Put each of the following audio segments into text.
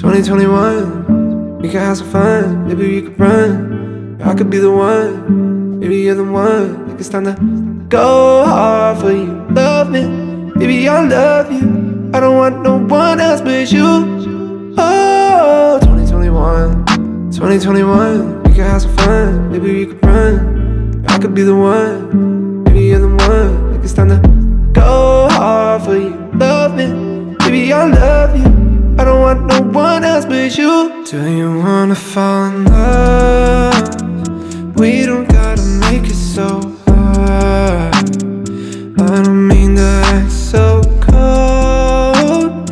2021, we can have some fun. Maybe we could run. I could be the one. Maybe you're the one. Like it's time to go hard for you. Love me, baby, I love you. I don't want no one else but you. Oh, 2021, 2021, we can have some fun. Maybe we could run. I could be the one. Maybe you're the one. Like it's time to go hard for you. Love me, baby, I love you. Want no one else but you. Do you wanna fall in love? We don't gotta make it so hard. I don't mean to act so cold.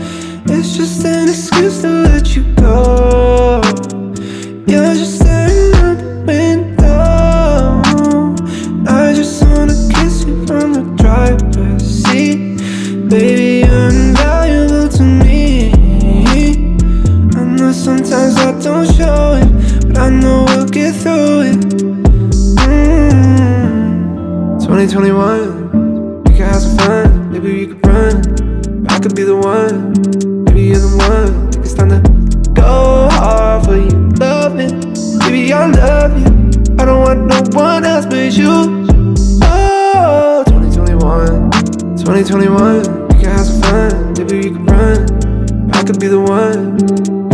It's just an excuse to let you go. You're just staring out the window I just wanna kiss you from the driver's seat. Baby, you're invaluable to me don't show it But I know we'll get through it. Mm-hmm. 2021 We can have some fun. Maybe we could run I could be the one. Maybe you're the one it's time to go hard for you. Love me Baby, I love you. I don't want no one else but you. Oh, 2021 2021 We can have some fun. Maybe we could run I could be the one